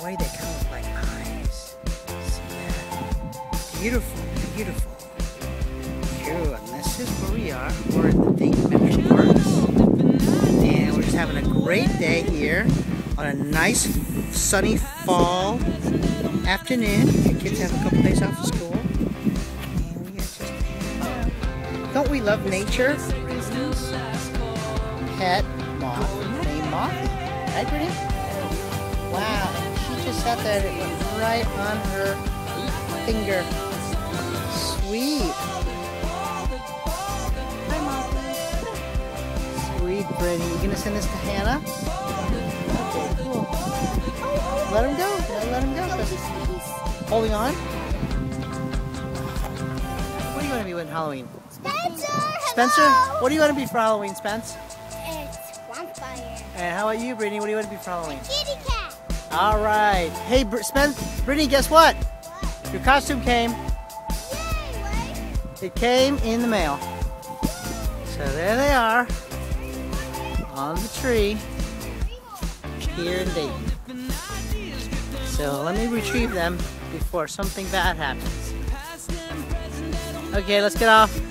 the way they come with like eyes. See that? Beautiful, beautiful. True, and this is where we are. We're at the Dayton Metro Parks. And we're just having a great day here on a nice sunny fall afternoon. The kids have a couple days off of school. and We just, don't we love nature? Pet moth, name moth, right, Brittany? Wow, and she just sat there and it went right on her finger. Sweet. Sweet, Brittany. You gonna send this to Hannah? Okay, cool. Let him go. Let him go. Holding on. What do you want to be with Halloween? Spencer! Spencer, hello! what do you want to be for Halloween, Spence? It's bonfire. And how about you, Brittany? What do you want to be for Halloween? Kitty cat. All right. Hey, Br- Spence, Brittany, guess what? Your costume came. Yay? It came in the mail. So there they are on the tree here in Dayton. So let me retrieve them before something bad happens. Okay, let's get off.